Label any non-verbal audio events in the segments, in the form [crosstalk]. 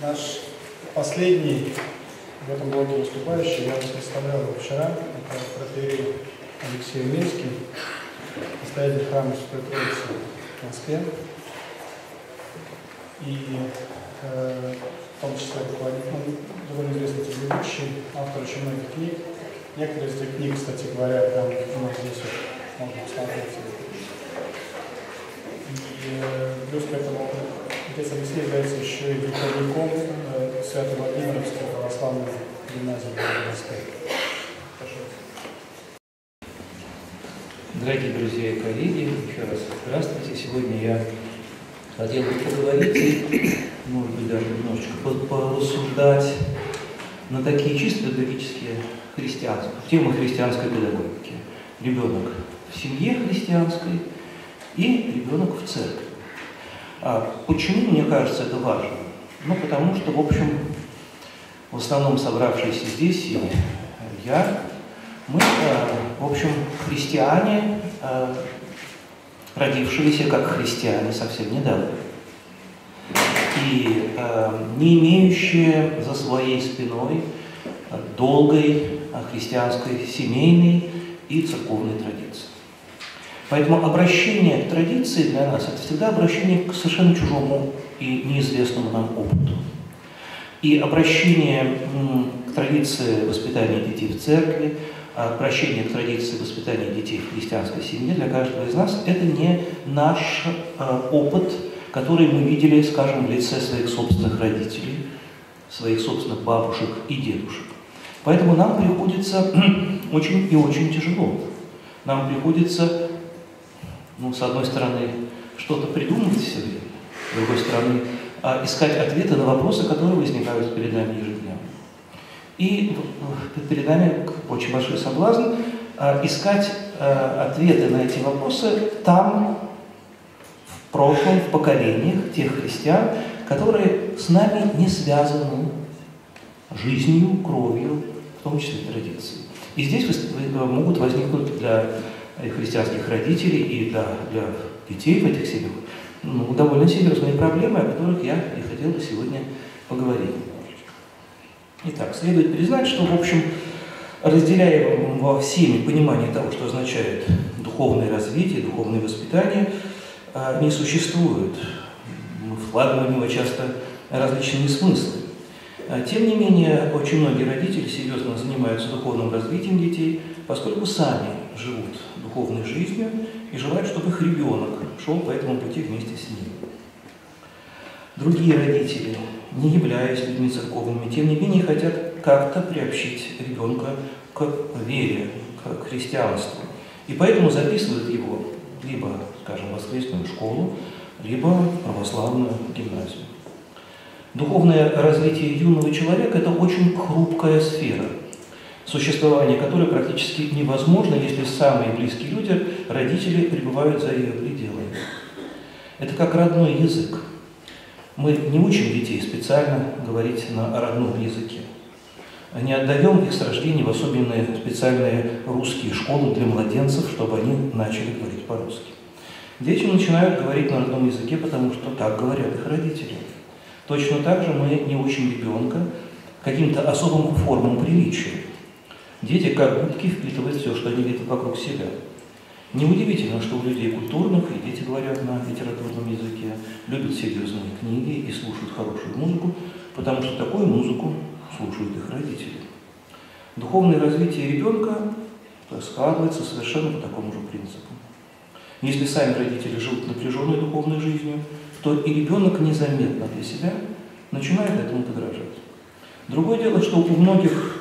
Наш последний в этом блоге выступающий, я вас представлял вчера, это протерей Алексей Минский, настоятель храма Святой Троицы в Москве. И э, в том числе руководитель, ну, довольно известный телеведущий, автор очень многих книг. Некоторые из этих книг, кстати говоря, прям у нас здесь вот можно посмотреть. И э, плюс к этому отец Алексей является еще и духовником э, Свято-Владимировской православной гимназии в. Дорогие друзья и коллеги, еще раз здравствуйте. Сегодня я хотел бы поговорить может быть, даже немножечко порассуждать на такие чисто педагогические христианские, темы христианской педагогики. Ребенок в семье христианской и ребенок в церкви. А почему, мне кажется, это важно? Ну, потому что, в общем, в основном собравшиеся здесь, и я, мы, э, в общем, христиане, э, родившиеся как христиане совсем недавно. И не имеющие за своей спиной долгой христианской семейной и церковной традиции. Поэтому обращение к традиции для нас – это всегда обращение к совершенно чужому и неизвестному нам опыту. И обращение к традиции воспитания детей в церкви, обращение к традиции воспитания детей в христианской семье для каждого из нас – это не наш э, опыт, который мы видели, скажем, в лице своих собственных родителей, своих собственных бабушек и дедушек. Поэтому нам приходится [clears throat] очень и очень тяжело. Нам приходится ну, с одной стороны, что-то придумывать время, с другой стороны, а искать ответы на вопросы, которые возникают перед нами ежедневно. И перед нами очень большой соблазн а, искать а, ответы на эти вопросы там, в прошлом, в поколениях тех христиан, которые с нами не связаны жизнью, кровью, в том числе традицией. И здесь могут возникнуть для и христианских родителей, и для, для детей в этих семьях, ну, довольно серьезные проблемы, о которых я и хотел бы сегодня поговорить. Итак, следует признать, что, в общем, разделяя во всеми понимание того, что означает духовное развитие, духовное воспитание, а, не существует. Мы вкладываем в него часто различные смыслы. А, тем не менее, очень многие родители серьезно занимаются духовным развитием детей, поскольку сами живут духовной жизнью и желают, чтобы их ребенок шел по этому пути вместе с ними. Другие родители, не являясь людьми церковными, тем не менее хотят как-то приобщить ребенка к вере, к христианству. И поэтому записывают его либо, скажем, в воскресную школу, либо в православную гимназию. Духовное развитие юного человека – это очень хрупкая сфера – существование которой практически невозможно, если самые близкие люди, родители, пребывают за ее пределами. Это как родной язык. Мы не учим детей специально говорить на родном языке. Не отдаем их с рождения в особенные специальные русские школы для младенцев, чтобы они начали говорить по-русски. Дети начинают говорить на родном языке, потому что так говорят их родители. Точно так же мы не учим ребенка каким-то особым формам приличия. Дети, как губки, впитывают все, что они видят вокруг себя. Неудивительно, что у людей культурных и дети говорят на литературном языке, любят серьезные книги и слушают хорошую музыку, потому что такую музыку слушают их родители. Духовное развитие ребенка складывается совершенно по такому же принципу. Если сами родители живут напряженной духовной жизнью, то и ребенок незаметно для себя начинает этому подражать. Другое дело, что у многих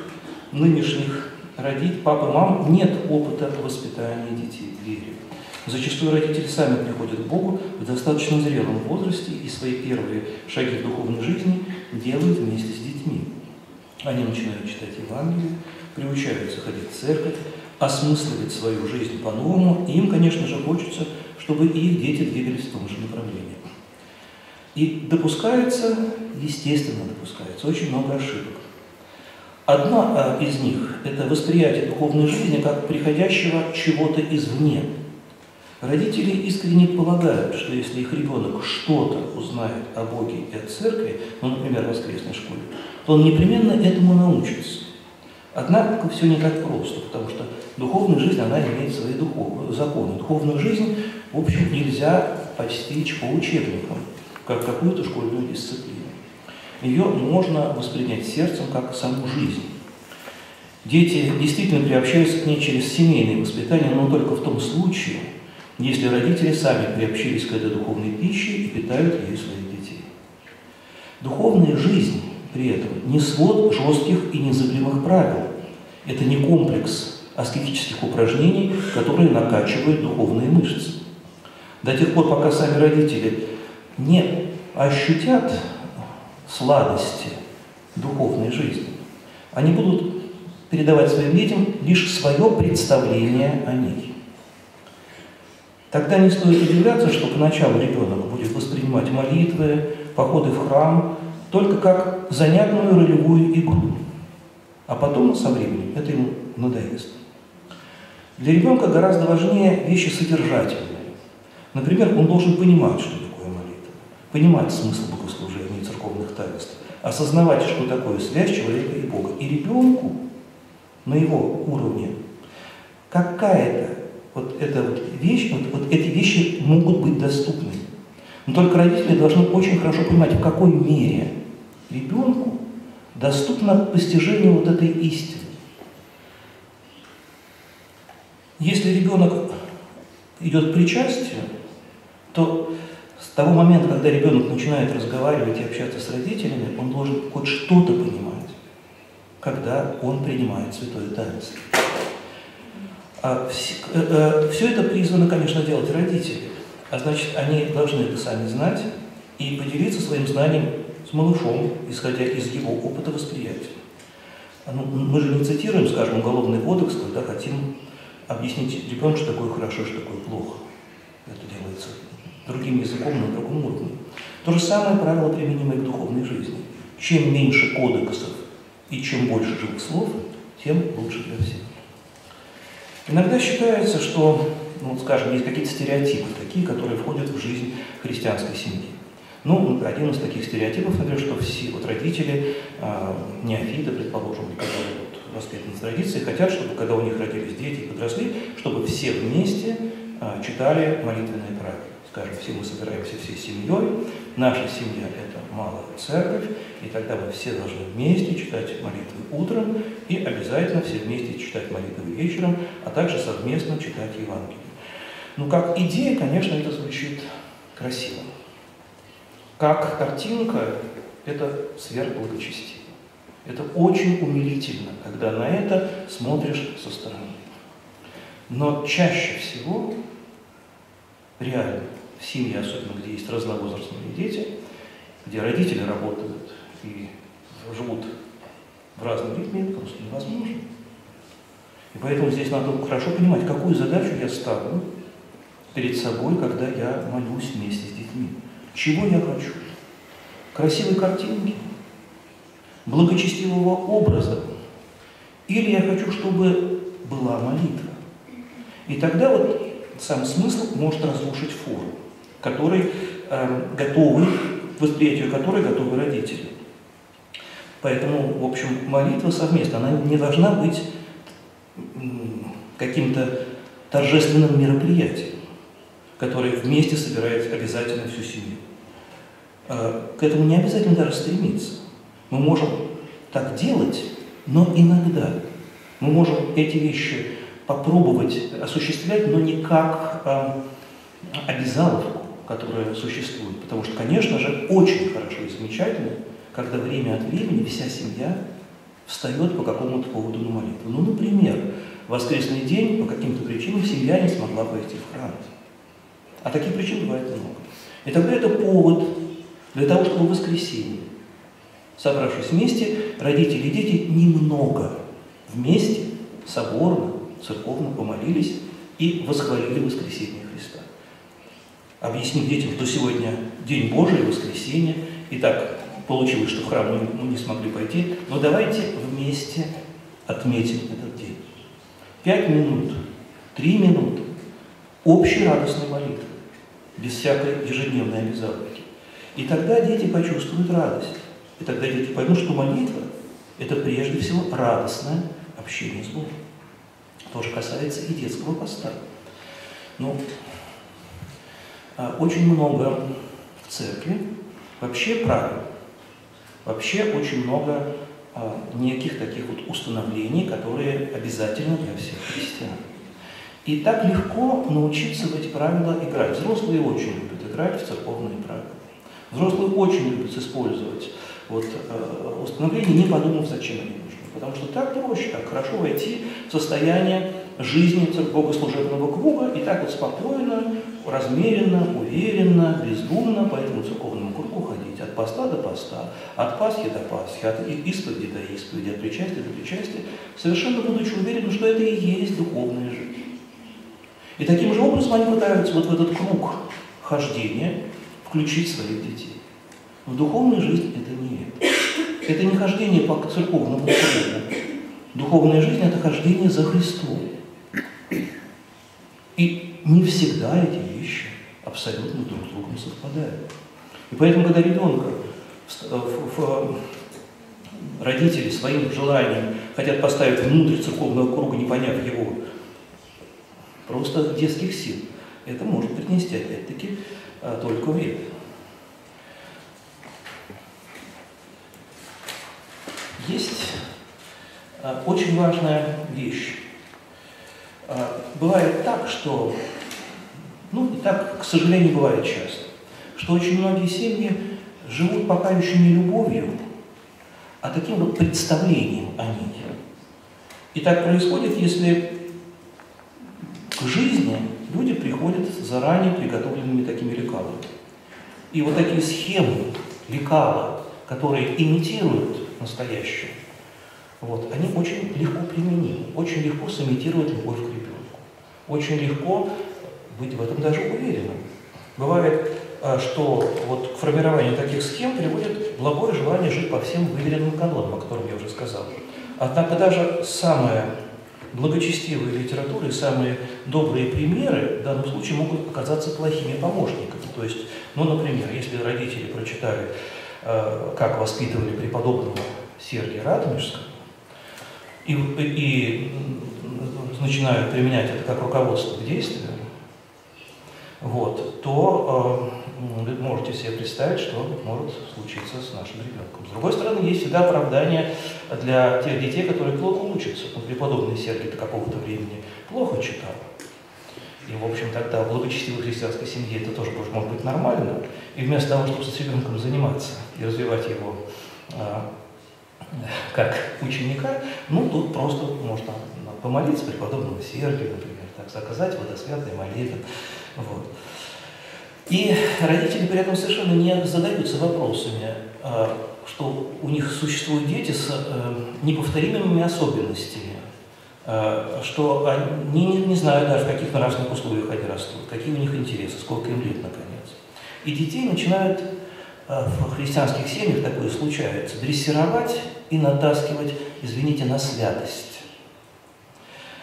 нынешних родить пап и мам нет опыта воспитания детей в вере. Зачастую родители сами приходят к Богу в достаточно зрелом возрасте и свои первые шаги в духовной жизни делают вместе с детьми. Они начинают читать Евангелие, приучаются ходить в церковь, осмысливать свою жизнь по-новому, и им, конечно же, хочется, чтобы их дети двигались в том же направлении. И допускается, естественно допускается, очень много ошибок. Одна из них – это восприятие духовной жизни как приходящего чего-то извне. Родители искренне полагают, что если их ребенок что-то узнает о Боге и о церкви, ну, например, в воскресной школе, то он непременно этому научится. Однако все не так просто, потому что духовная жизнь, она имеет свои духов... законы. Духовную жизнь, в общем, нельзя постичь по учебникам, как какую-то школьную дисциплину. Ее можно воспринять сердцем как саму жизнь. Дети действительно приобщаются к ней через семейное воспитание, но только в том случае, если родители сами приобщились к этой духовной пище и питают ею своих детей. Духовная жизнь при этом не свод жестких и незыблемых правил. Это не комплекс аскетических упражнений, которые накачивают духовные мышцы. До тех пор, пока сами родители не ощутят сладости духовной жизни, они будут передавать своим детям лишь свое представление о ней. Тогда не стоит удивляться, что поначалу ребенок будет воспринимать молитвы, походы в храм только как занятную ролевую игру. А потом, со временем, это ему надоест. Для ребенка гораздо важнее вещи содержательные. Например, он должен понимать, что такое молитва, понимать смысл богослужения таинств, осознавать, что такое связь человека и Бога. И ребенку на его уровне какая-то вот эта вот вещь, вот, вот эти вещи могут быть доступны. Но только родители должны очень хорошо понимать, в какой мере ребенку доступно постижение вот этой истины. Если ребенок идет к причастию, то того момента, когда ребенок начинает разговаривать и общаться с родителями, он должен хоть что-то понимать, когда он принимает святое таинство. А все, э, э, все это призвано, конечно, делать родители. А значит, они должны это сами знать и поделиться своим знанием с малышом, исходя из его опыта восприятия. Ну, мы же не цитируем, скажем, уголовный кодекс, когда хотим объяснить ребенку, что такое хорошо, что такое плохо. Другим языком на другом уровне. То же самое правило, применимое к духовной жизни. Чем меньше кодексов и чем больше живых слов, тем лучше для всех. Иногда считается, что, ну, скажем, есть какие-то стереотипы такие, которые входят в жизнь христианской семьи. Ну, один из таких стереотипов, например, что все вот родители, э, неофиты, предположим, которые вот, воспитаны в традиции, хотят, чтобы когда у них родились дети и подросли, чтобы все вместе э, читали молитвенные правила скажем, все мы собираемся всей семьей, наша семья – это малая церковь, и тогда мы все должны вместе читать молитвы утром и обязательно все вместе читать молитвы вечером, а также совместно читать Евангелие. Ну, как идея, конечно, это звучит красиво. Как картинка – это сверхблагочестиво. Это очень умилительно, когда на это смотришь со стороны. Но чаще всего реально семье, особенно где есть разновозрастные дети, где родители работают и живут в разном ритме, это просто невозможно. И поэтому здесь надо хорошо понимать, какую задачу я ставлю перед собой, когда я молюсь вместе с детьми. Чего я хочу? Красивой картинки? Благочестивого образа? Или я хочу, чтобы была молитва? И тогда вот сам смысл может разрушить форму который э, готовы, к восприятию которой готовы родители. Поэтому, в общем, молитва совместно, она не должна быть каким-то торжественным мероприятием, которое вместе собирает обязательно всю семью. Э, к этому не обязательно даже стремиться. Мы можем так делать, но иногда мы можем эти вещи попробовать осуществлять, но не как э, обязаловку, которая существует. Потому что, конечно же, очень хорошо и замечательно, когда время от времени вся семья встает по какому-то поводу на молитву. Ну, например, в воскресный день по каким-то причинам семья не смогла пойти в храм. А таких причин бывает много. И тогда это повод для того, чтобы в воскресенье, собравшись вместе, родители и дети немного вместе, соборно, церковно помолились и восхвалили воскресение Христа объяснив детям, что сегодня день Божий, воскресенье, и так получилось, что в храм мы, не смогли пойти, но давайте вместе отметим этот день. Пять минут, три минуты общей радостной молитвы, без всякой ежедневной обязаловки. И тогда дети почувствуют радость. И тогда дети поймут, что молитва – это прежде всего радостное общение с Богом. Тоже касается и детского поста. Ну, а, очень много в церкви вообще правил, вообще очень много а, неких таких вот установлений, которые обязательны для всех христиан. И так легко научиться в эти правила играть. Взрослые очень любят играть в церковные правила. Взрослые очень любят использовать вот, э, установления, не подумав, зачем они нужны. Потому что так проще, так хорошо войти в состояние жизни богослужебного круга и так вот спокойно, размеренно, уверенно, бездумно по этому церковному кругу ходить от поста до поста, от Пасхи до Пасхи, от исповеди до исповеди, от причастия до причастия, совершенно будучи уверенным, что это и есть духовная жизнь. И таким же образом они пытаются вот в этот круг хождения включить своих детей. В духовной жизни это не это. Это не хождение по церковному кругу. Духовная жизнь – это хождение за Христом. И не всегда эти вещи абсолютно друг с другом совпадают. И поэтому, когда ребенка в, в, в, родители своим желанием хотят поставить внутрь церковного круга, не поняв его просто детских сил, это может принести, опять-таки, а, только вред. Есть а, очень важная вещь. Бывает так, что, ну и так, к сожалению, бывает часто, что очень многие семьи живут пока еще не любовью, а таким вот представлением о ней. И так происходит, если к жизни люди приходят заранее приготовленными такими лекалами. И вот такие схемы лекала, которые имитируют настоящее, вот, они очень легко применимы, очень легко сымитировать любовь к. Очень легко быть в этом даже уверенным. Бывает, а, что вот к формированию таких схем приводит благое желание жить по всем выверенным канонам, о котором я уже сказал. Однако даже самая благочестивая литература и самые добрые примеры в данном случае могут оказаться плохими помощниками. То есть, ну, например, если родители прочитали, э, как воспитывали преподобного Сергия Радонежского, и, и начинают применять это как руководство к действию, вот, то э, можете себе представить, что может случиться с нашим ребенком. С другой стороны, есть всегда оправдание для тех детей, которые плохо учатся. Ну, преподобный Сергий до какого-то времени плохо читал. И, в общем, тогда в благочестивой христианской семье это тоже может быть нормально. И вместо того, чтобы с ребенком заниматься и развивать его э, как ученика, ну, тут просто можно помолиться преподобному Сергию, например, так, заказать водосвятный молитвы. Вот. И родители при этом совершенно не задаются вопросами, а, что у них существуют дети с э, неповторимыми особенностями, а, что они не, не знают даже, в каких нравственных условиях они растут, какие у них интересы, сколько им лет, наконец. И детей начинают а, в христианских семьях такое случается, дрессировать и натаскивать, извините, на святость.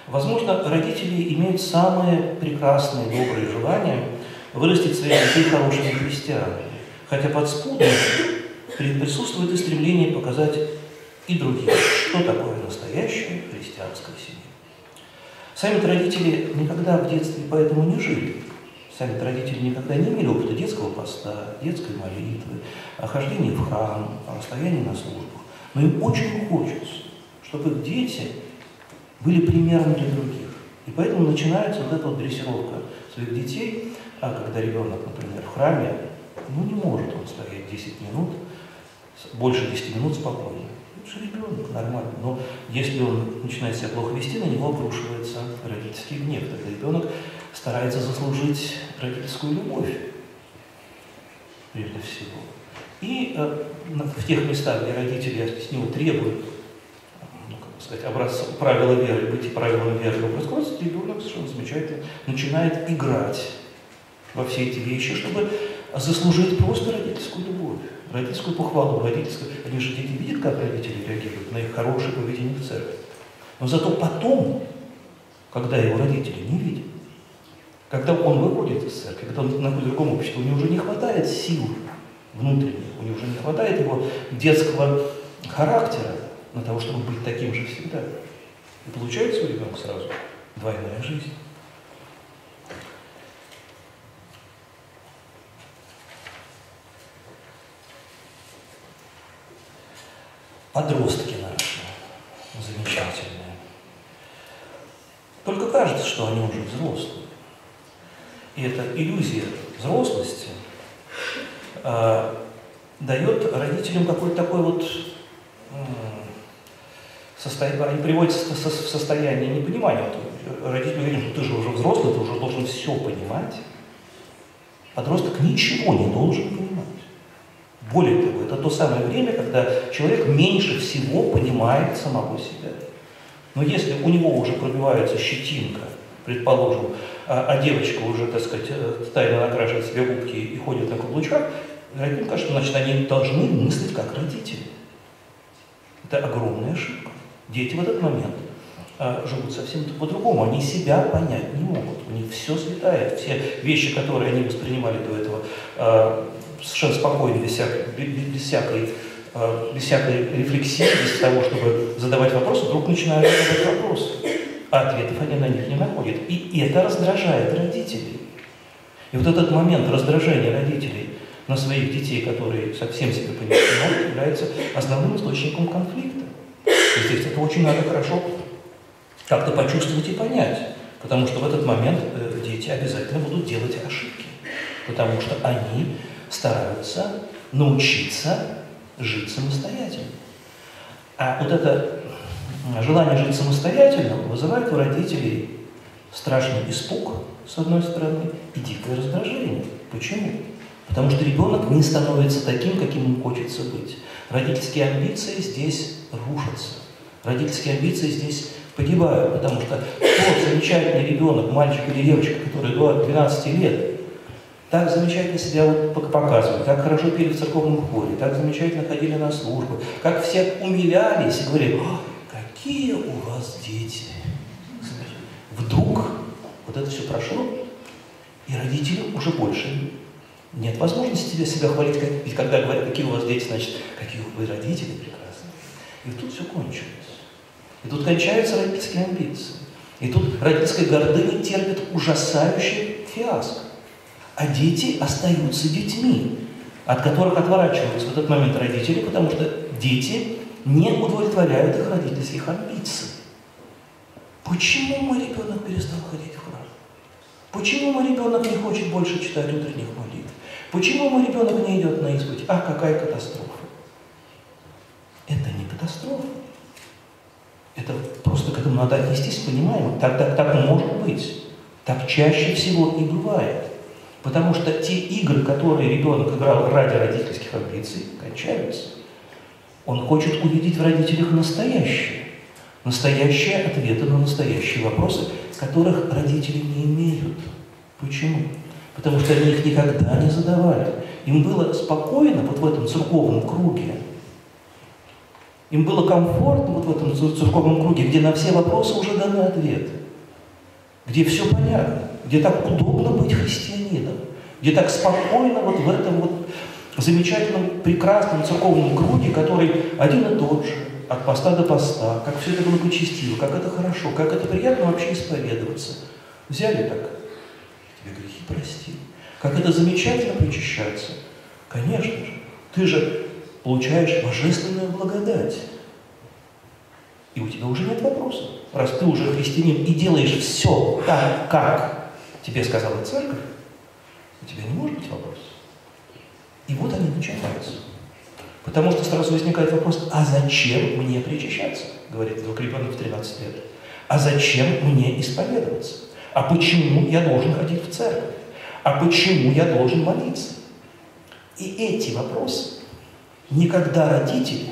Возможно, родители имеют самые прекрасные, добрые желания вырастить своих детей хорошими христианами, хотя подспудно присутствует и стремление показать и другим, что такое настоящая христианская семья. Сами родители никогда в детстве поэтому не жили. Сами родители никогда не имели опыта детского поста, детской молитвы, хождения в храм, стояния на службах. Но им очень хочется, чтобы их дети были примером для других. И поэтому начинается вот эта вот дрессировка своих детей, а когда ребенок, например, в храме, ну не может он стоять 10 минут, больше 10 минут спокойно. Это же ребенок, нормально. Но если он начинает себя плохо вести, на него обрушивается родительский гнев. Тогда ребенок старается заслужить родительскую любовь, прежде всего. И э, в тех местах, где родители с него требуют сказать, образ, правила веры, быть правилами веры в происходит, ребенок совершенно замечательно начинает играть во все эти вещи, чтобы заслужить просто родительскую любовь, родительскую похвалу, родительскую. Они же дети видят, как родители реагируют на их хорошее поведение в церкви. Но зато потом, когда его родители не видят, Когда он выходит из церкви, когда он находит в другом обществе, у него уже не хватает сил внутренних, у него уже не хватает его детского характера на того, чтобы быть таким же всегда. И получается у ребенка сразу двойная жизнь. Подростки наши замечательные. Только кажется, что они уже взрослые. И эта иллюзия взрослости э, дает родителям какой-то такой вот они приводятся в состояние непонимания. Вот родители говорят, что ты же уже взрослый, ты уже должен все понимать. Подросток ничего не должен понимать. Более того, это то самое время, когда человек меньше всего понимает самого себя. Но если у него уже пробивается щетинка, предположим, а, а девочка уже, так сказать, э, тайно накрашивает себе губки и ходит на каблучках, родителям кажется, значит, они должны мыслить как родители. Это огромная ошибка. Дети в этот момент а, живут совсем по-другому. Они себя понять не могут. У них все слетает. Все вещи, которые они воспринимали до этого а, совершенно спокойно, без, всякой, без, всякой, а, без всякой рефлексии, без того, чтобы задавать вопросы, вдруг начинают задавать вопросы. А ответов они на них не находят. И это раздражает родителей. И вот этот момент раздражения родителей на своих детей, которые совсем себя понимают, является основным источником конфликта. И здесь это очень надо хорошо как-то почувствовать и понять. Потому что в этот момент э, дети обязательно будут делать ошибки. Потому что они стараются научиться жить самостоятельно. А вот это желание жить самостоятельно вызывает у родителей страшный испуг, с одной стороны, и дикое раздражение. Почему? Потому что ребенок не становится таким, каким ему хочется быть. Родительские амбиции здесь рушатся. Родительские амбиции здесь погибают, потому что тот замечательный ребенок, мальчик или девочка, который до 12 лет, так замечательно себя вот показывали, так хорошо пели в церковном хоре, так замечательно ходили на службу, как все умилялись и говорили, какие у вас дети. Вдруг вот это все прошло, и родителям уже больше нет возможности тебе себя хвалить, и когда говорят, какие у вас дети, значит, какие вы родители прекрасные. И тут все кончилось. И тут кончаются родительские амбиции. И тут родительская гордыня терпит ужасающий фиаско. А дети остаются детьми, от которых отворачиваются в этот момент родители, потому что дети не удовлетворяют их родительских амбиций. Почему мой ребенок перестал ходить в храм? Почему мой ребенок не хочет больше читать утренних молитв? Почему мой ребенок не идет на исповедь? А какая катастрофа? Это не катастрофа. Это просто к этому надо отнестись понимаемо. Так, так, так может быть. Так чаще всего и бывает. Потому что те игры, которые ребенок играл ради родительских амбиций, кончаются. Он хочет увидеть в родителях настоящее. Настоящие ответы на настоящие вопросы, которых родители не имеют. Почему? Потому что они их никогда не задавали. Им было спокойно вот в этом церковном круге. Им было комфортно вот в этом церковном круге, где на все вопросы уже даны ответы. Где все понятно. Где так удобно быть христианином. Где так спокойно вот в этом вот замечательном, прекрасном церковном круге, который один и тот же, от поста до поста, как все это было почестиво, как это хорошо, как это приятно вообще исповедоваться. Взяли так, тебе грехи прости. Как это замечательно причащаться. Конечно же, ты же получаешь божественную благодать. И у тебя уже нет вопросов. Раз ты уже христианин и делаешь все так, как тебе сказала церковь, у тебя не может быть вопросов. И вот они начинаются. Потому что сразу возникает вопрос, а зачем мне причащаться? Говорит ребенок в 13 лет. А зачем мне исповедоваться? А почему я должен ходить в церковь? А почему я должен молиться? И эти вопросы никогда родители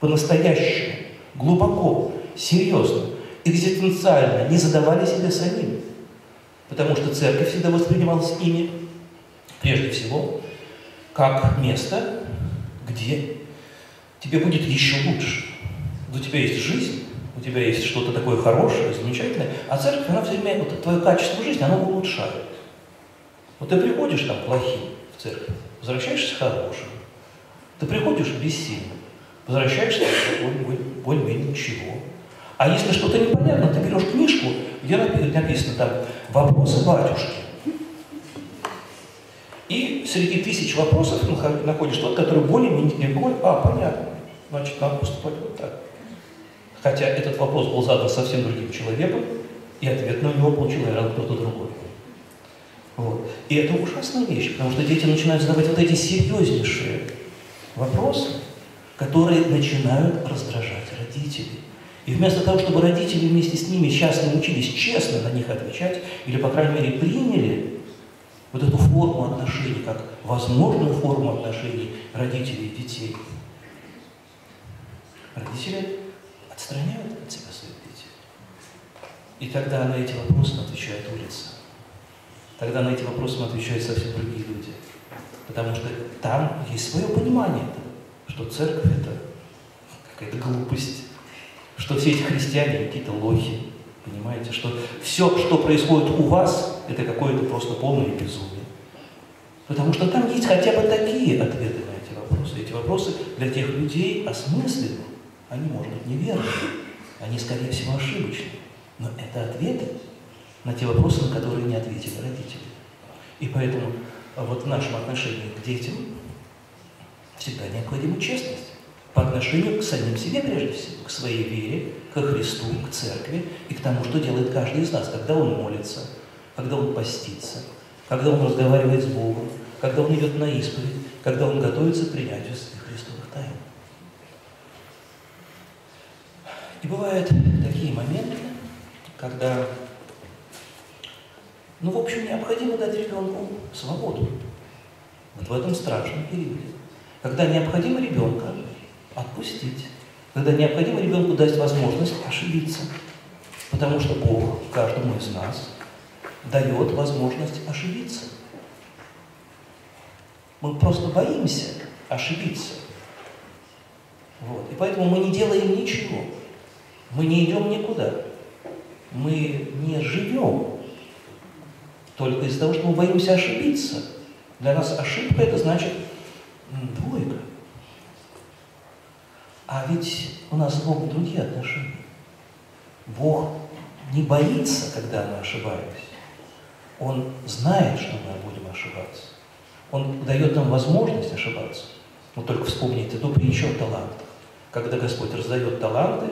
по-настоящему, глубоко, серьезно, экзистенциально не задавали себе самим. Потому что церковь всегда воспринималась ими, прежде всего, как место, где тебе будет еще лучше. У тебя есть жизнь, у тебя есть что-то такое хорошее, замечательное, а церковь, она все время, вот твое качество жизни, она улучшает. Вот ты приходишь там плохим в церковь, возвращаешься хорошим. Ты приходишь бессильным, возвращаешься более-менее ничего. А если что-то непонятно, ты берешь книжку, где написано там «Вопросы батюшки». И среди тысяч вопросов находишь тот, который более-менее, более, а, понятно, значит, надо поступать вот так. Хотя этот вопрос был задан совсем другим человеком, и ответ на него получил, наверное, кто-то другой. Вот. И это ужасная вещь, потому что дети начинают задавать вот эти серьезнейшие вопросы, которые начинают раздражать родителей. И вместо того, чтобы родители вместе с ними часто учились честно на них отвечать, или, по крайней мере, приняли вот эту форму отношений, как возможную форму отношений родителей и детей, родители отстраняют от себя своих детей. И тогда на эти вопросы отвечает улица. Тогда на эти вопросы отвечают совсем другие люди. Потому что там есть свое понимание что церковь это какая-то глупость, что все эти христиане какие-то лохи, понимаете, что все, что происходит у вас, это какое-то просто полное безумие. Потому что там есть хотя бы такие ответы на эти вопросы. Эти вопросы для тех людей осмысленны. Они, может быть, неверны, они, скорее всего, ошибочны. Но это ответы на те вопросы, на которые не ответили родители. И поэтому вот в нашем отношении к детям всегда необходима честность по отношению к самим себе, прежде всего, к своей вере, к Христу, к церкви и к тому, что делает каждый из нас, когда он молится, когда он постится, когда он разговаривает с Богом, когда он идет на исповедь, когда он готовится к принятию Христовых тайн. И бывают такие моменты, когда, ну, в общем, необходимо дать ребенку свободу. Вот в этом страшном периоде. Когда необходимо ребенка отпустить. Когда необходимо ребенку дать возможность ошибиться. Потому что Бог каждому из нас дает возможность ошибиться. Мы просто боимся ошибиться. Вот. И поэтому мы не делаем ничего. Мы не идем никуда. Мы не живем только из-за того, что мы боимся ошибиться. Для нас ошибка это значит двойка. А ведь у нас с Богом другие отношения. Бог не боится, когда мы ошибаемся. Он знает, что мы будем ошибаться. Он дает нам возможность ошибаться. Но только вспомните ту притчу о талантах. Когда Господь раздает таланты,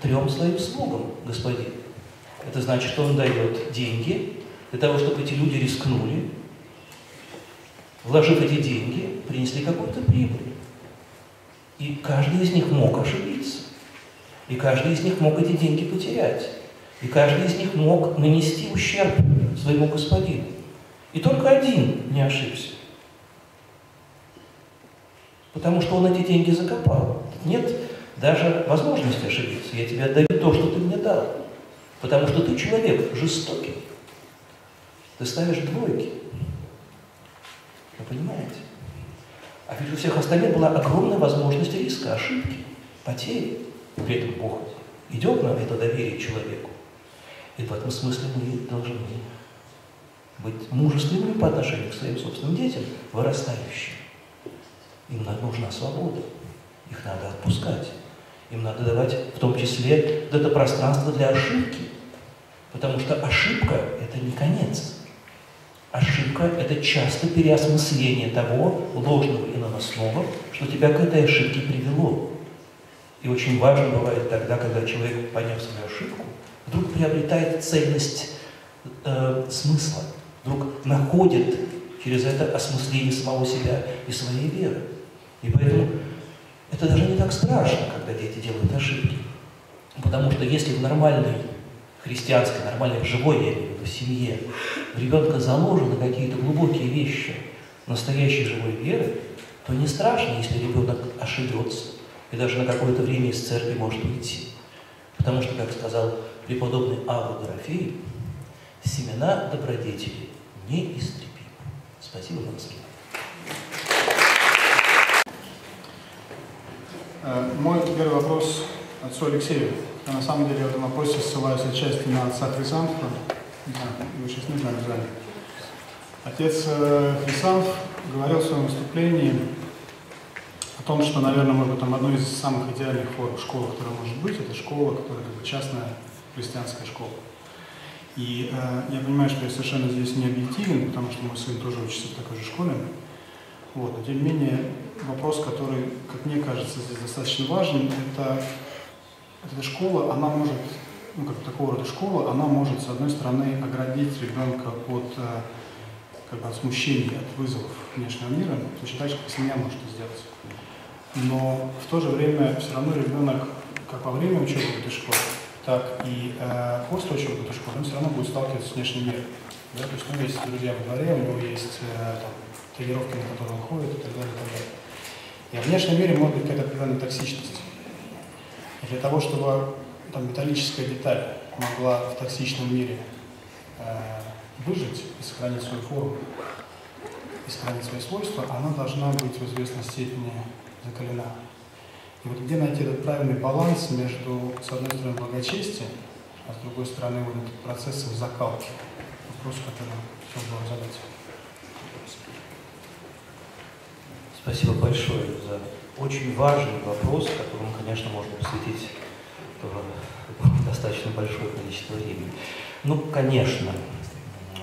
трем своим слугам господин. Это значит, что он дает деньги для того, чтобы эти люди рискнули, вложив эти деньги, принесли какую-то прибыль. И каждый из них мог ошибиться. И каждый из них мог эти деньги потерять. И каждый из них мог нанести ущерб своему господину. И только один не ошибся. Потому что он эти деньги закопал. Нет даже возможности ошибиться. Я тебе отдаю то, что ты мне дал. Потому что ты человек жестокий. Ты ставишь двойки. Вы понимаете? А ведь у всех остальных была огромная возможность риска, ошибки, потери. При этом Бог идет на это доверие человеку. И в этом смысле мы должны быть мужественными по отношению к своим собственным детям, вырастающим. Им нужна свобода, их надо отпускать. Им надо давать в том числе это пространство для ошибки. Потому что ошибка – это не конец. Ошибка – это часто переосмысление того ложного и наносного, что тебя к этой ошибке привело. И очень важно бывает тогда, когда человек, поняв свою ошибку, вдруг приобретает цельность э, смысла, вдруг находит через это осмысление самого себя и своей веры. И поэтому это даже не так страшно, когда дети делают ошибки. Потому что если в нормальной христианской, нормальной, живой, я имею в виду, семье, ребенка заложены какие-то глубокие вещи настоящей живой веры, то не страшно, если ребенок ошибется и даже на какое-то время из церкви может уйти. Потому что, как сказал преподобный Авва Дорофей, семена добродетели неистребимы. Спасибо вам за Мой первый вопрос отцу Алексею. На самом деле в этом вопросе ссылаюсь отчасти на отца Хрисанфа. Его сейчас не знаю в зале. Отец э, Хрисанф говорил в своем выступлении о том, что, наверное, может быть, там одной из самых идеальных форм школы, которая может быть, это школа, которая как бы частная христианская школа. И э, я понимаю, что я совершенно здесь не объективен, потому что мой сын тоже учится в такой же школе. Вот, но тем не менее, вопрос, который, как мне кажется, здесь достаточно важен, это эта школа, она может, ну как такого рода школа, она может, с одной стороны, оградить ребенка от, э, как бы, от смущения, от вызовов внешнего мира, точно так же, как семья может это сделать. Но в то же время все равно ребенок, как во время учебы в этой школе, так и э, после учебы в этой школе, он все равно будет сталкиваться с внешним миром. Да? То есть у него есть друзья во дворе, у него есть э, там, тренировки, на которые он ходит и так далее, и так далее. И в внешнем мире может быть какая-то определенная токсичность. И для того, чтобы там, металлическая деталь могла в токсичном мире э, выжить и сохранить свою форму, и сохранить свои свойства, она должна быть в известной степени закалена. И вот где найти этот правильный баланс между, с одной стороны, благочестием, а с другой стороны, вот этот процесс закалки. Вопрос, который хотел бы задать. Спасибо большое за очень важный вопрос, которому, конечно, можно посвятить достаточно большое количество времени. Ну, конечно,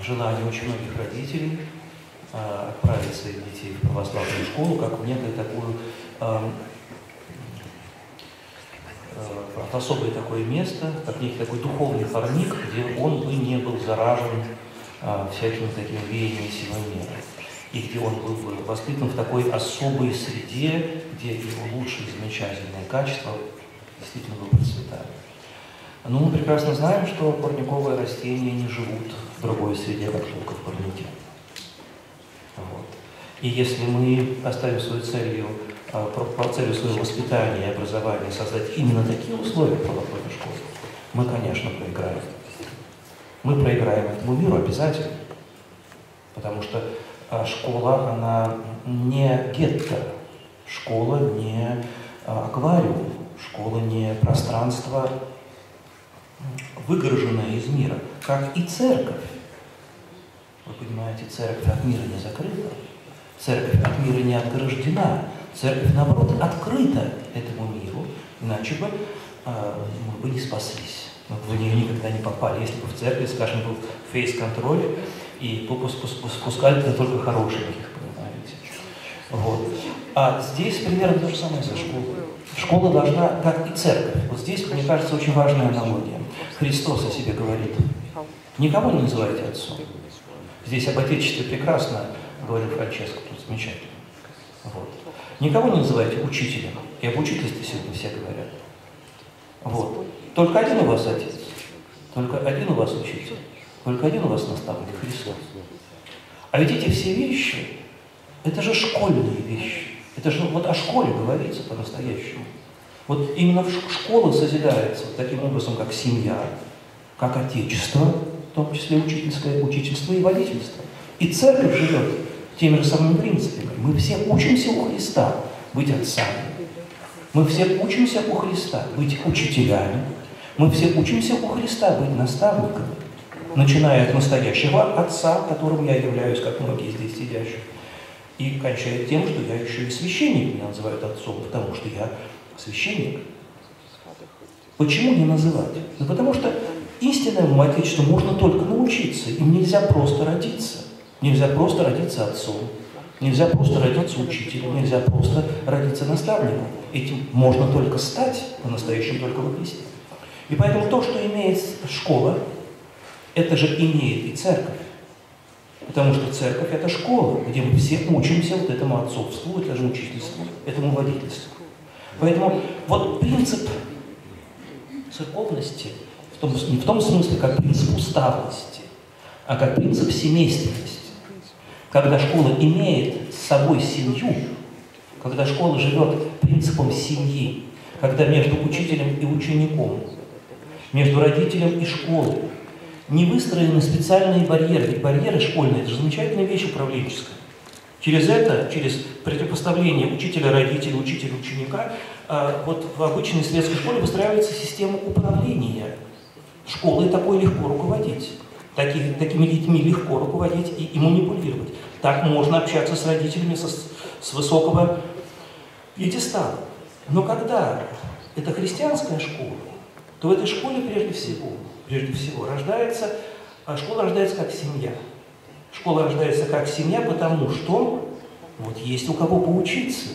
желание очень многих родителей э, отправить своих детей в православную школу, как в некое э, особое такое место, как некий такой духовный парник, где он бы не был заражен э, всякими такими веяниями силы мира и где он был бы воспитан в такой особой среде, где его лучшие замечательные качества действительно бы процветали. Но мы прекрасно знаем, что парниковые растения не живут в другой среде, как только в парнике. Вот. И если мы поставим свою целью, а, по целью своего воспитания и образования создать именно такие условия в православной школе, мы, конечно, проиграем. Мы проиграем этому миру обязательно. Потому что а школа, она не гетто, школа не а, аквариум, школа не пространство, выгороженное из мира, как и церковь. Вы понимаете, церковь от мира не закрыта, церковь от мира не отграждена, церковь, наоборот, открыта этому миру, иначе бы э, мы бы не спаслись, мы бы в нее никогда не попали. Если бы в церкви, скажем, был фейс-контроль, и пускали туда только хороших, понимаете. Вот. А здесь примерно то же самое со школой. Школа должна, как и церковь. Вот здесь, мне кажется, очень важная аналогия. Христос о себе говорит. Никого не называйте отцом. Здесь об Отечестве прекрасно говорил Франческо, тут замечательно. Вот. Никого не называйте учителем. И об учительстве сегодня все говорят. Вот. Только один у вас отец. Только один у вас учитель. Только один у вас наставник – Христос. А ведь эти все вещи, это же школьные вещи. Это же вот о школе говорится по-настоящему. Вот именно школа созидается таким образом, как семья, как отечество, в том числе учительское учительство и водительство. И церковь живет теми же самыми принципами. Мы все учимся у Христа быть отцами. Мы все учимся у Христа быть учителями. Мы все учимся у Христа быть наставниками начиная от настоящего отца, которым я являюсь, как многие здесь сидящие, и кончая тем, что я еще и священник, меня называют отцом, потому что я священник. Почему не называть? Ну, потому что истинному Отечеству можно только научиться, им нельзя просто родиться. Нельзя просто родиться отцом, нельзя просто родиться учителем, нельзя просто родиться наставником. Этим можно только стать по-настоящему только во Христе. И поэтому то, что имеет школа, это же имеет и церковь. Потому что церковь – это школа, где мы все учимся вот этому отцовству, этому учительству, этому водительству. Поэтому вот принцип церковности в том, не в том смысле, как принцип уставности, а как принцип семейственности. Когда школа имеет с собой семью, когда школа живет принципом семьи, когда между учителем и учеником, между родителем и школой, не выстроены специальные барьеры. Ведь барьеры школьные – это же замечательная вещь управленческая. Через это, через противопоставление учителя-родителя, учителя-ученика, э, вот в обычной светской школе выстраивается система управления. Школой такой легко руководить. Таких, такими детьми легко руководить и, и манипулировать. Так можно общаться с родителями со, с высокого пьедестала. Но когда это христианская школа, то в этой школе прежде всего, прежде всего рождается, а школа рождается как семья. Школа рождается как семья, потому что вот есть у кого поучиться.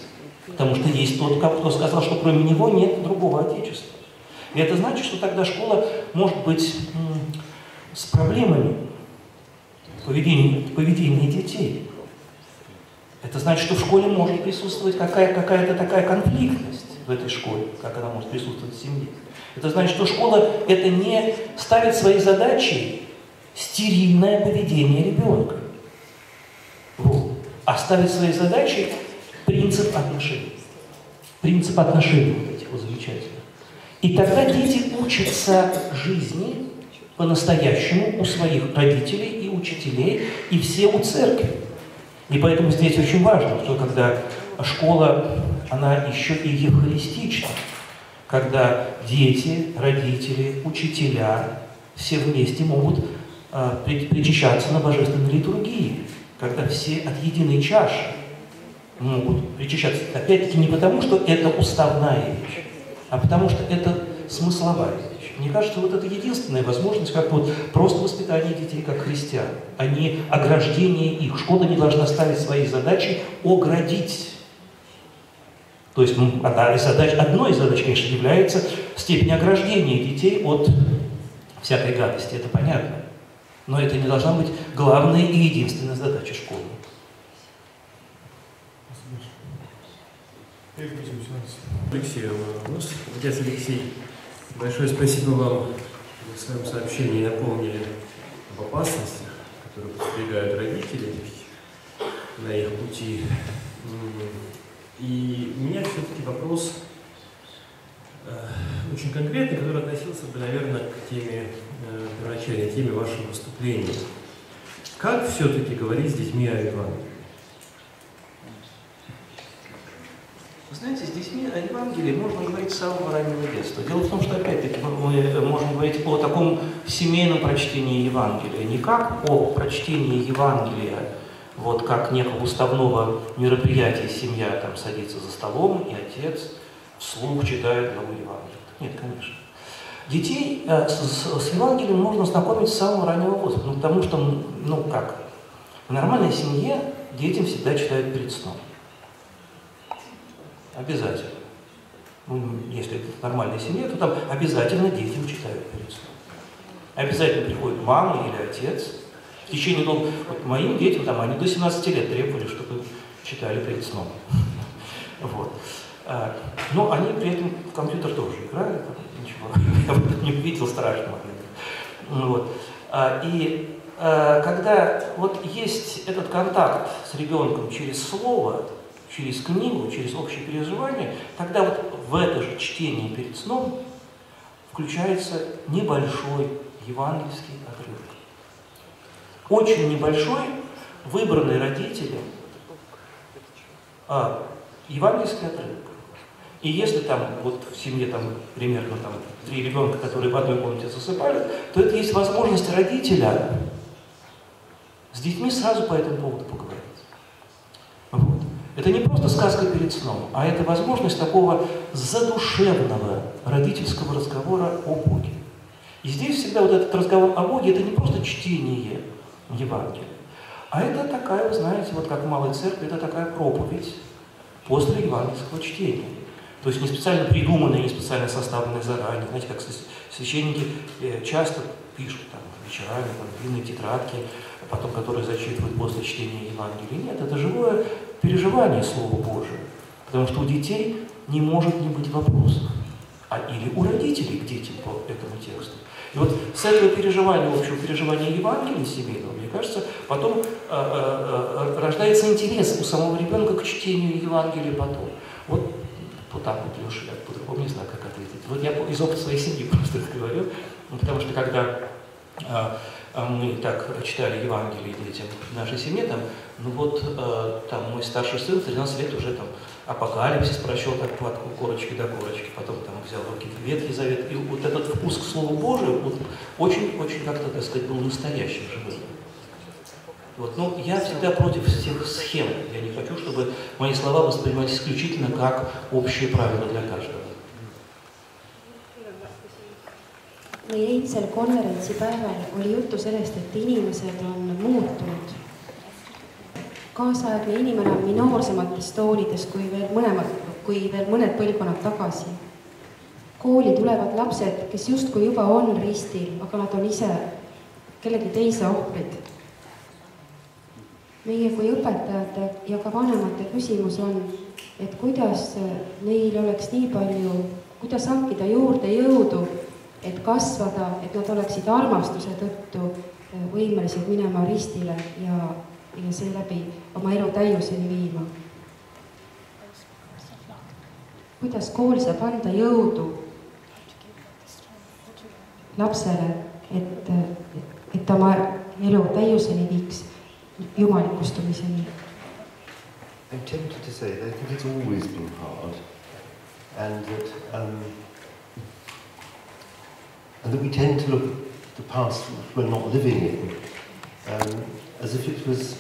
Потому что есть тот, кто сказал, что кроме него нет другого Отечества. И это значит, что тогда школа может быть с проблемами поведения, поведения детей. Это значит, что в школе может присутствовать какая- какая-то такая конфликтность в этой школе, как она может присутствовать в семье. Это значит, что школа это не ставит своей задачей стерильное поведение ребенка, вот. ставит своей задачей принцип отношений. Принцип отношений вот этих вот замечательных. И тогда дети учатся жизни по-настоящему у своих родителей и учителей, и все у церкви. И поэтому здесь очень важно, что когда школа, она еще и евхаристична, когда дети, родители, учителя все вместе могут причащаться на божественной литургии, когда все от единой чаши могут причащаться. Опять-таки не потому, что это уставная вещь, а потому что это смысловая вещь. Мне кажется, вот это единственная возможность как вот просто воспитание детей как христиан, а не ограждение их. Школа не должна ставить своей задачей оградить то есть ну, одна из задач, одной из задач, конечно, является степень ограждения детей от всякой гадости, это понятно. Но это не должна быть главная и единственная задача школы. Алексей, у нас отец Алексей, большое спасибо вам в своем сообщении напомнили об опасностях, которые подстерегают родителей на их пути и у меня все-таки вопрос э, очень конкретный, который относился бы, наверное, к теме, первоначальной теме вашего выступления. Как все-таки говорить с детьми о Евангелии? Вы знаете, с детьми о Евангелии можно говорить с самого раннего детства. Дело в том, что, опять-таки, мы можем говорить о таком семейном прочтении Евангелия. Не как о прочтении Евангелия вот как некого уставного мероприятия семья там садится за столом, и отец вслух читает главу Евангелия. Нет, конечно. Детей э, с, с Евангелием можно знакомить с самого раннего возраста, ну, потому что, ну как, в нормальной семье детям всегда читают перед сном. Обязательно. Ну, если это нормальная семья, то там обязательно детям читают перед сном. Обязательно приходит мама или отец, в течение долго... Вот моим детям, там, они до 17 лет требовали, чтобы читали перед сном. [laughs] Вот. А, но они при этом в компьютер тоже играли, там, ничего, [laughs] я не увидел страшного. Вот. А, и а, когда вот есть этот контакт с ребенком через слово, через книгу, через общее переживание, тогда вот в это же чтение перед сном включается небольшой евангельский отрывок очень небольшой, выбранный родителем а, евангельский отрывок. И если там вот в семье там примерно там три ребенка, которые в одной комнате засыпали, то это есть возможность родителя с детьми сразу по этому поводу поговорить. Вот. Это не просто сказка перед сном, а это возможность такого задушевного родительского разговора о Боге. И здесь всегда вот этот разговор о Боге, это не просто чтение Евангелия. А это такая, вы знаете, вот как в Малой Церкви, это такая проповедь после евангельского чтения. То есть не специально придуманная, не специально составленная заранее. Знаете, как священники э, часто пишут там вечерами, там, длинные тетрадки, потом которые зачитывают после чтения Евангелия. Нет, это живое переживание Слова Божия. Потому что у детей не может не быть вопросов. А или у родителей к детям по этому тексту. И вот с этого переживания, общего переживания Евангелия семейного, мне кажется, потом э, э, э, рождается интерес у самого ребенка к чтению Евангелия потом. Вот, так вот, Леша, я по-другому не знаю, как ответить. Вот я из опыта своей семьи [laughs] просто это говорю, потому что когда а мы так читали Евангелие детям в нашей семье, там, ну вот, э, там, мой старший сын 13 лет уже там апокалипсис прочел так по корочке до корочки, потом там взял руки Ветхий Завет, и вот этот вкус к Слову Божию очень-очень как-то, так сказать, был настоящим, живым. Вот. Ну, я всегда против всех схем. Я не хочу, чтобы мои слова воспринимались исключительно как общие правила для каждого. meie eilsel konverentsipäeval oli juttu sellest, et inimesed on muutunud. kaasaegne inimene on minoorsemates toonides kui veel mõlemad, kui veel mõned põlvkonnad tagasi. kooli tulevad lapsed, kes justkui juba on ristil, aga nad on ise kellegi teise ohvrid. meie kui õpetajate ja ka vanemate küsimus on, et kuidas neil oleks nii palju, kuidas hankida juurde jõudu et kasvada, et nad oleksid armastuse tõttu võimelised minema ristile ja, ja seeläbi oma elu täiuseni viima. kuidas kool saab anda jõudu lapsele, et, et ta oma elu täiuseni viiks, jumalikustumiseni? I'm tempted to say that I think it's always been hard and that um, and that we tend to look at the past which we're not living in um, as if it was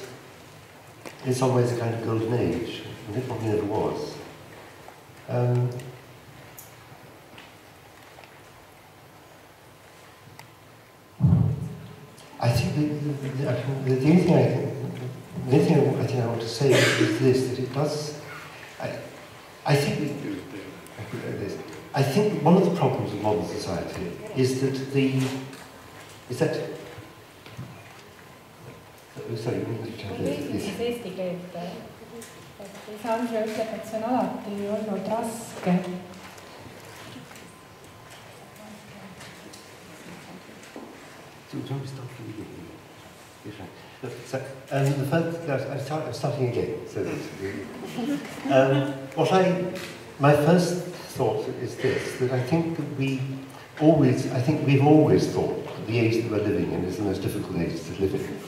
in some ways a kind of golden age, and it probably never was. Um, I think the, the, the, the, only thing I think, the only thing I, think I want to say is this, that it does, I, I think, I think one of the problems of modern society is that the is that sorry, et see on alati olnud raske. So, um, the first, no, I'm, start, I'm starting again. So, um, what I, my first thought is this, that I think that we always, I think we've always thought that the age that we're living in is the most difficult age to live in.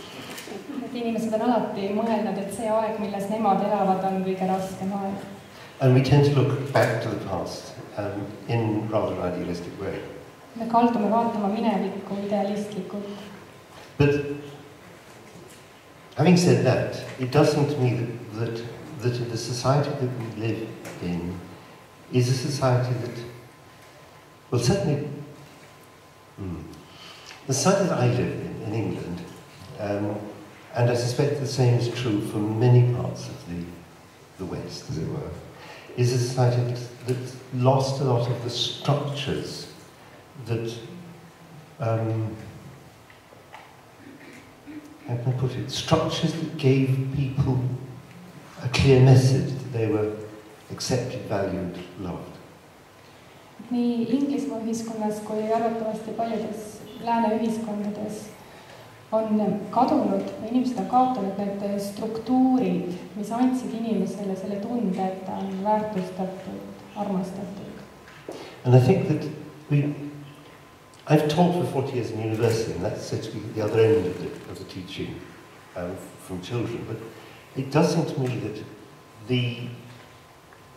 et inimesed on alati mõelnud, et see aeg, milles nemad elavad, on kõige raskem aeg. And we tend to look back to the past um, in rather an idealistic way. Me kaldume vaatama minevikku idealistlikult. But having said that, it doesn't mean that, that, the society that we live in is a society that, well, certainly, hmm, the society that I live in, in England, um, and I suspect the same is true for many parts of the, the West, as it were, is a society that's lost a lot of the structures that, um, how can I put it, structures that gave people a clear message that they were accepted, valued, loved. nii Inglismaa ühiskonnas kui arvatavasti paljudes lääne ühiskondades on kadunud, inimesed on kaotanud need struktuurid, mis andsid inimesele selle tunde, et ta on väärtustatud, armastatud. And I think that we, I've taught for 40 years in university, and that's said to be the other end of the, of the teaching um, from children, but it does seem to me that the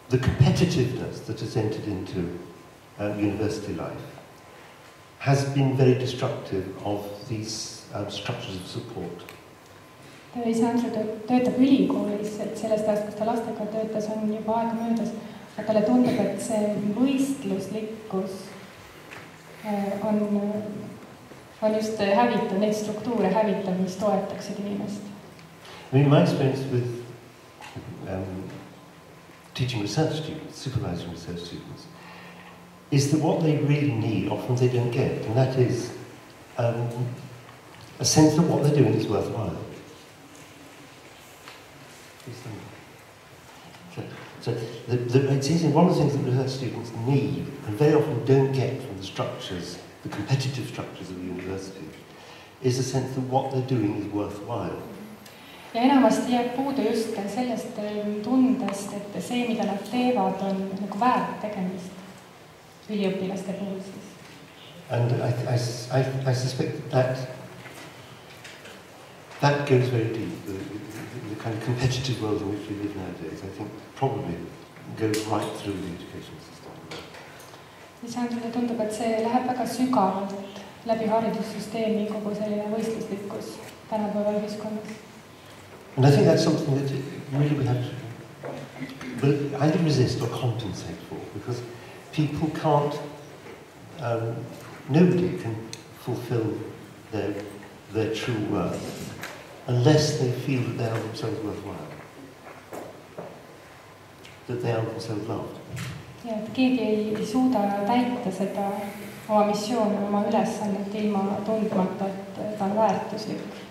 the competitiveness that has entered into um, university life has been very destructive of these um, structures of support. Lisandro töötab ülikoolis, et sellest ajast, kus ta lastega töötas, on juba aega möödas, aga talle tundub, et see võistluslikkus on, on just hävitav, neid struktuure hävitav, mis toetaksid inimest. I mean, my experience with um, teaching research students, supervising research students, is that what they really need, often they don't get, and that is um, a sense that what they're doing is worthwhile. So, so the, the, it's easy, one of the things that research students need, and very often don't get from the structures, the competitive structures of the university, is a sense that what they're doing is worthwhile. ja enamasti jääb puudu just sellest ähm, tundest, et see, mida nad teevad, on nagu väärt tegemist üliõpilaste puhul siis. And I, I, I, I suspect that that goes very deep. The, kind of competitive world in which we live nowadays, I think, probably goes right through the education system. Tundub, et see läheb väga sügavalt läbi haridussüsteemi, kogu selline võistluslikkus ühiskonnas. And I think that's something that really we have to either resist or compensate for, because people can't, um, nobody can fulfill their, their true worth unless they feel that they are themselves worthwhile. That they are themselves loved. ja et keegi ei, ei suuda täita seda oma missiooni, oma ülesannet ilma tundmata, et ta on väärtuslik.